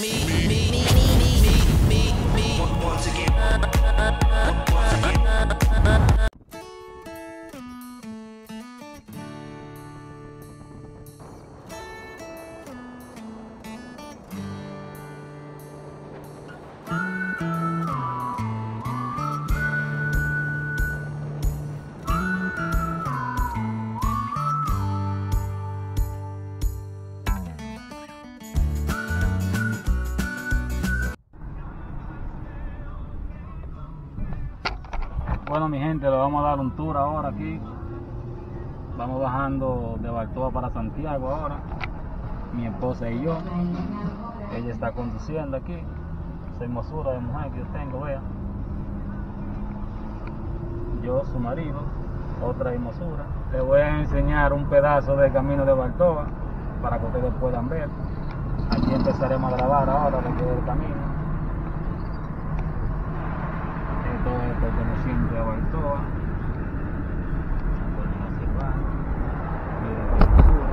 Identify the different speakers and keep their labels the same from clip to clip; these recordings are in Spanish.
Speaker 1: me, me, me, me, me, me, me, me, once again. Bueno mi gente, le vamos a dar un tour ahora aquí. Vamos bajando de Baltoa para Santiago ahora. Mi esposa y yo. Ella está conduciendo aquí. Esa hermosura de mujer que yo tengo, vea. Yo, su marido, otra hermosura. Les voy a enseñar un pedazo del camino de Baltoa para que ustedes puedan ver. Aquí empezaremos a grabar ahora lo que el camino. Esto es perteneciente a Baltoa. Hermosura.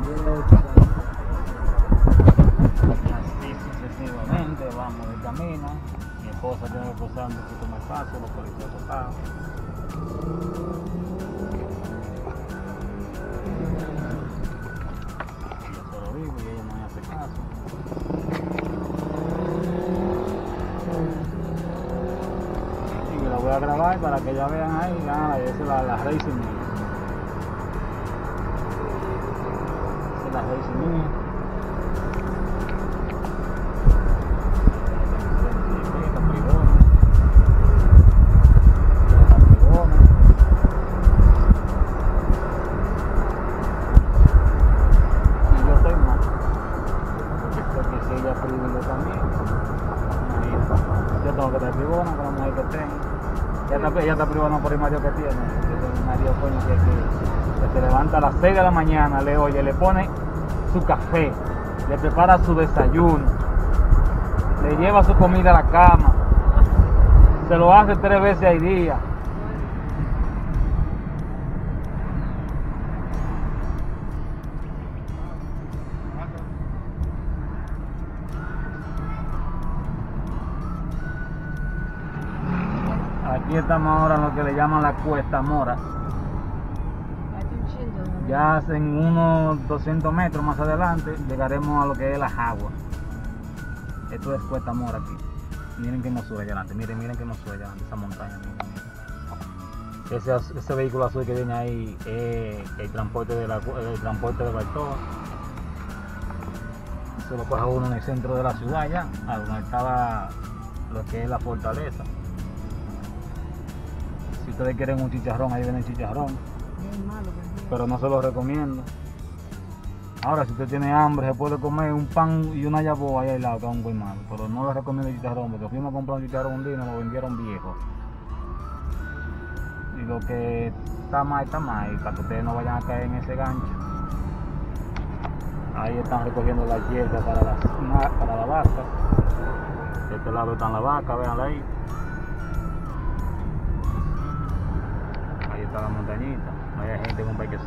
Speaker 1: Miren lo que Así sucesivamente vamos de camino. Mi esposa tiene que cruzar un poquito más fácil, los policías tocados. Yo solo vivo y ella no me hace caso. Para que ya vean ahí, ah, esa es la, la Racing. Esa es la Racing marido que tiene. Marido coño que se levanta a las 6 de la mañana, le oye, le pone su café, le prepara su desayuno, le lleva su comida a la cama, se lo hace tres veces al día. Aquí estamos ahora en lo que le llaman la Cuesta Mora. Ya en unos 200 metros más adelante llegaremos a lo que es la Jagua. Esto es Cuesta Mora aquí. Miren qué hermosura allá adelante. Miren, miren qué hermosura allá adelante. Esa montaña. miren, miren. Ese, vehículo azul que viene ahí es el transporte de la, el transporte de Baltoa. Se lo coge uno en el centro de la ciudad ya, a donde estaba lo que es la fortaleza. Si ustedes quieren un chicharrón, ahí viene el chicharrón pero no se lo recomiendo. Ahora, si usted tiene hambre, se puede comer un pan y una yaboa ahí al lado, que es un buen malo. Pero no le recomiendo el chicharrón, porque fuimos a comprar un chicharrón un día y nos lo vendieron viejo. Y lo que está mal, está mal, para que ustedes no vayan a caer en ese gancho. Ahí están recogiendo la hierba para, las, para la vaca. De este lado están las vacas, véanla ahí. La montañita. Hay gente con. Belleza.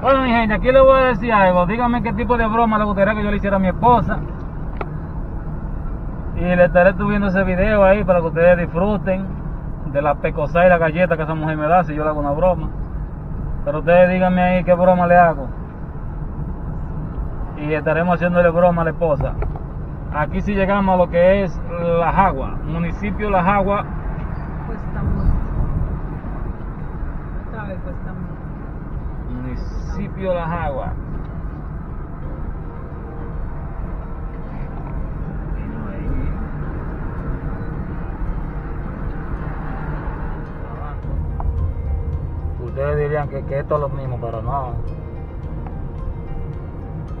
Speaker 1: Bueno, mi gente, aquí le voy a decir algo. Díganme qué tipo de broma le gustaría que yo le hiciera a mi esposa. Y le estaré subiendo ese video ahí para que ustedes disfruten de la pecosa y la galleta que esa mujer me da si yo le hago una broma. Pero ustedes díganme ahí qué broma le hago. Y estaremos haciéndole broma a la esposa. Aquí sí llegamos a lo que es La Jagua, municipio La Jagua,
Speaker 2: Cuesta mucho. Cuesta mucho.
Speaker 1: municipio La Jagua. ustedes dirían que, que esto es lo mismo, pero no.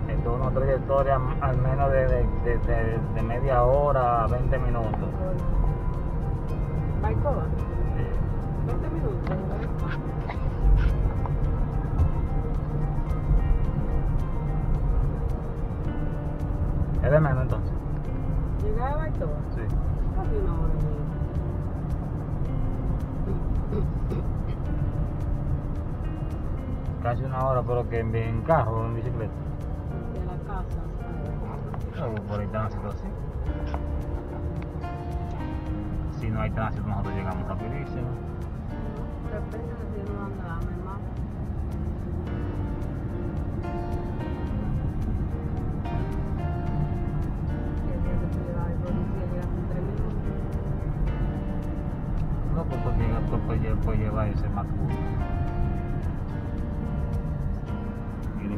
Speaker 1: Esto es una trayectoria al menos de, de, de, de media hora, a 20 minutos.
Speaker 2: Baicoa. Sí. 20 minutos.
Speaker 1: ¿Es de menos entonces?
Speaker 2: ¿Llegar a Baicoa?
Speaker 1: Sí.
Speaker 2: Ah, Casi una hora.
Speaker 1: Casi una hora, pero que en, carro o en bicicleta.
Speaker 2: De la casa.
Speaker 1: No, por el tránsito así. Si no hay tránsito, nosotros llegamos rapidísimo.
Speaker 2: De repente si no anda, dame más. Que el día que tú llevas el policía llegaste en tres minutos.
Speaker 1: No, pues porque lle- pues lleva ese MacBook.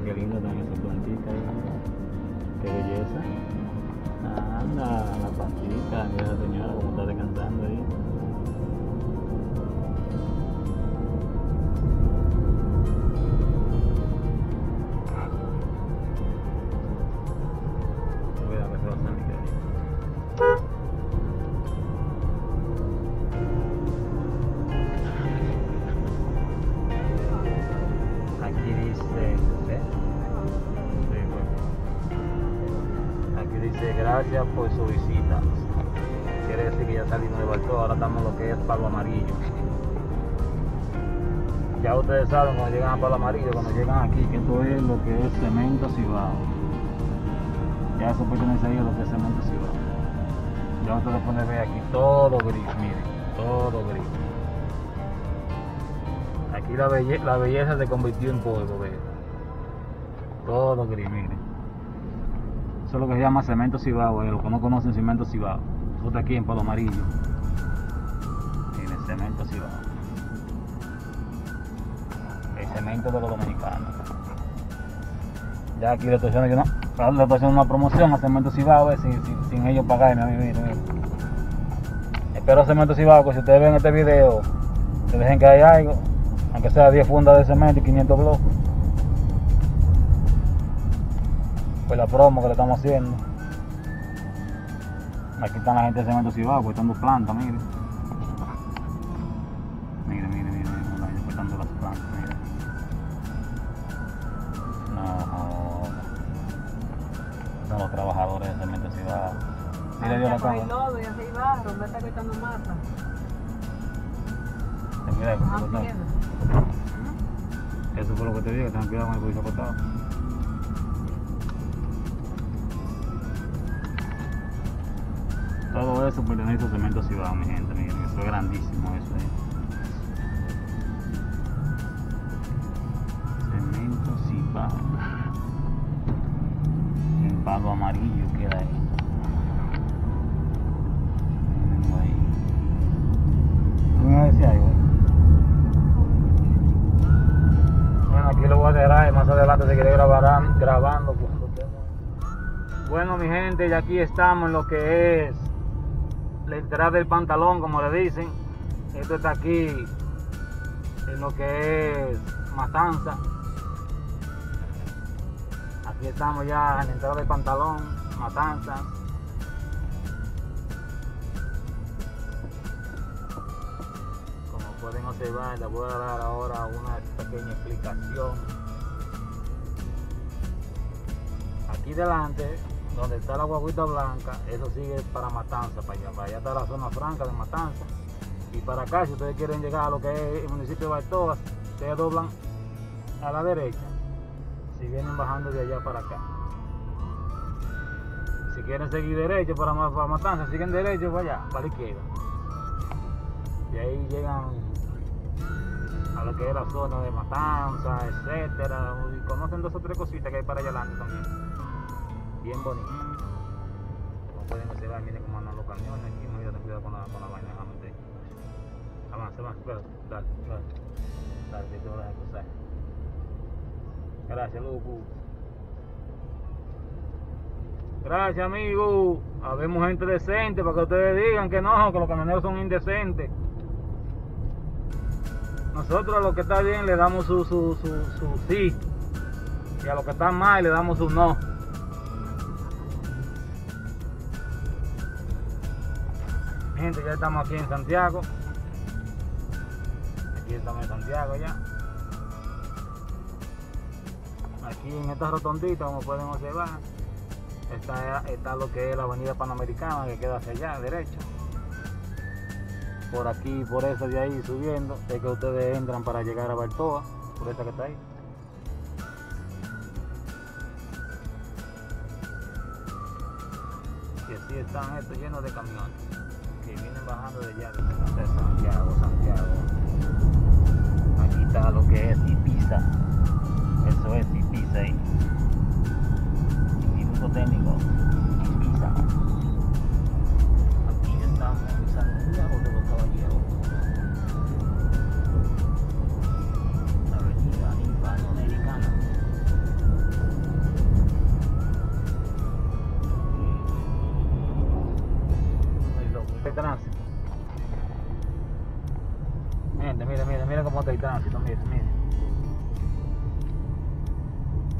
Speaker 1: Qué linda esas plantitas ahí. Qué belleza. Anda, la plantita, mira esa señora como está descansando ahí. Ya ustedes saben cuando llegan a Palo Amarillo, cuando llegan aquí, que esto es lo que es cemento cibao. Ya eso pertenece ahí a lo que es cemento cibao. Ya ustedes pueden ver aquí todo gris, miren, todo gris. Aquí la, belle- la belleza se convirtió en polvo, ve. Todo gris, miren. Eso es lo que se llama cemento cibao, eh, los que no conocen cemento cibao. Eso aquí en Palo Amarillo. Miren, cemento cibao. Cemento de los dominicanos. Ya aquí le estoy haciendo, le estoy haciendo una promoción a Cemento Cibao, eh, sin, sin, sin ellos pagarme a mí. Espero Cemento Cibao que si ustedes ven este video, se dejen que hay algo, aunque sea 10 fundas de cemento y 500 bloques. Pues la promo que le estamos haciendo. Aquí están la gente de Cemento Cibao cortando plantas, miren. Miren, trabajadores de Cemento Cibao. Sí le dio la
Speaker 2: Anda con el
Speaker 1: cámara.
Speaker 2: lodo y así barro, me está cortando mata.
Speaker 1: Ten cuidado con el botón.
Speaker 2: piedra.
Speaker 1: Eso fue lo que te dije, ten cuidado con el juicio cortado. Todo eso pertenece a Cemento Cibao, mi gente, miren, eso es grandísimo eso ahí. Cemento Cibao. Palo amarillo queda ahí. Ahí. Bueno, aquí lo voy a dejar y más adelante seguiré grabarán, grabando cuando estemos. Bueno, mi gente, y aquí estamos en lo que es la entrada del pantalón, como le dicen. Esto está aquí en lo que es Matanza. Aquí estamos ya en la entrada del pantalón, Matanza. Como pueden observar, les voy a dar ahora una pequeña explicación. Aquí delante, donde está la guaguita blanca, eso sigue para Matanza, para allá. Para allá está la zona franca de Matanza. Y para acá, si ustedes quieren llegar a lo que es el municipio de Baltoas, ustedes doblan a la derecha. Si vienen bajando de allá para acá. Si quieren seguir derecho para, para Matanza, siguen derecho para allá, para la izquierda. Y ahí llegan a lo que es la zona de Matanza, etcétera. Y conocen dos o tres cositas que hay para allá adelante también. Bien bonito. Como pueden observar, miren cómo andan los camiones aquí, no ten cuidado con la, con la vaina, déjame. Avance, avance, dale, dale. Dale, que te voy a cruzar. Gracias, loco. Gracias, amigo. Habemos gente decente para que ustedes digan que no, que los camioneros son indecentes. Nosotros a lo que está bien le damos su, su, su, su sí. Y a lo que está mal le damos su no. Gente, ya estamos aquí en Santiago. Aquí estamos en Santiago ya. Aquí en esta rotondita, como pueden observar, está, está lo que es la avenida Panamericana que queda hacia allá, derecho. Por aquí, por esa de ahí subiendo, es que ustedes entran para llegar a Bartoa, por esa que está ahí. Y así están estos llenos de camiones que vienen bajando de allá, de Santiago, Santiago. Aquí está lo que es Ibiza. Eso es ahí. Instituto Técnico Ibiza. Aquí estamos en Santiago de los Caballeros. Avenida Hispanoamericana. Muy loco. El tránsito. Gente, mira, mira, mira cómo está el tránsito, mira, mira.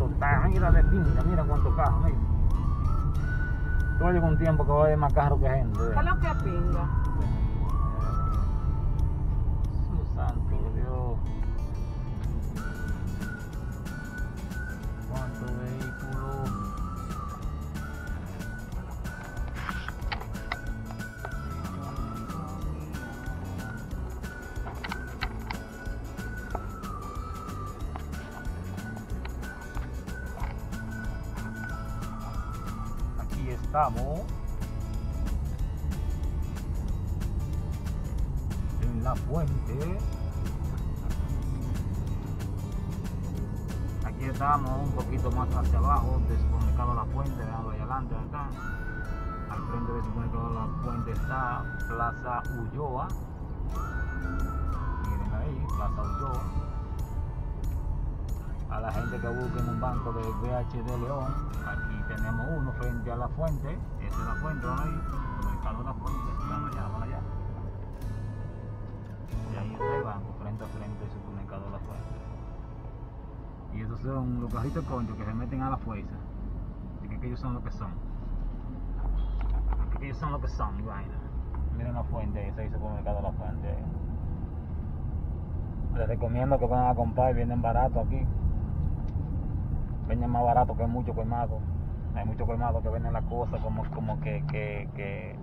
Speaker 1: Total, mira de pinga, mira cuánto carro, mira. Tú llega un tiempo que haber más carro que gente.
Speaker 2: ¿Qué es lo que pinga?
Speaker 1: Estamos. en la fuente. Aquí estamos un poquito más hacia abajo supermercado La Fuente, veanlo ahí adelante acá. Al frente supermercado La Fuente está Plaza Ulloa. Miren ahí, Plaza Ulloa. A la gente que busquen un banco de BHD León, aquí tenemos uno frente a la fuente. Esa es la fuente, van ahí. Supermercado La Fuente, van allá, van allá. Y ahí está el banco, frente a frente al supermercado de la fuente. Y esos son los carritos conchos que se meten a la fuerza. Así que ellos son lo que son. Que ellos son lo que son. Miren la fuente, ese es el supermercado de la fuente. Les recomiendo que vayan a comprar, vienen barato aquí. Venden más barato que muchos colmados. Hay muchos colmados que venden las cosas como, como que, que, que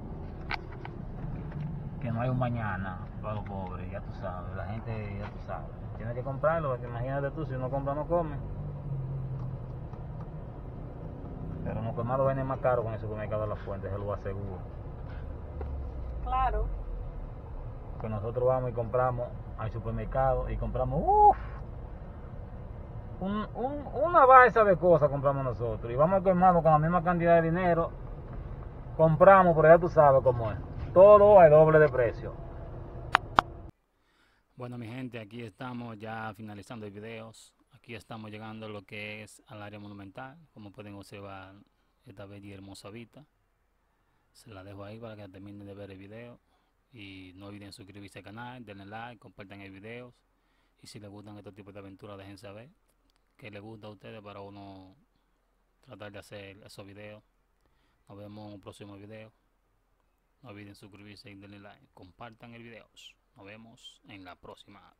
Speaker 1: que no hay un mañana para los pobres, ya tú sabes, la gente, ya tú sabes, tiene que comprarlo, porque imagínate tú, si uno compra no come. Pero los colmados venden más caro con el supermercado de la fuente, se lo aseguro.
Speaker 2: Claro.
Speaker 1: Que nosotros vamos y compramos al supermercado y compramos, uff, un, un, una balsa de cosas compramos nosotros. Y vamos colmado con la misma cantidad de dinero, compramos, pero ya tú sabes cómo es. Todo al doble de precio.
Speaker 3: Bueno mi gente, aquí estamos ya finalizando el video. Aquí estamos llegando a lo que es al área monumental. Como pueden observar esta bella y hermosa vista. Se la dejo ahí para que terminen de ver el video. Y no olviden suscribirse al canal, denle like, compartan el video. Y si les gustan estos tipos de aventuras, dejen saber que les gusta a ustedes para uno tratar de hacer esos videos. Nos vemos en un próximo video. No olviden suscribirse y darle like. Compartan el video. Nos vemos en la próxima.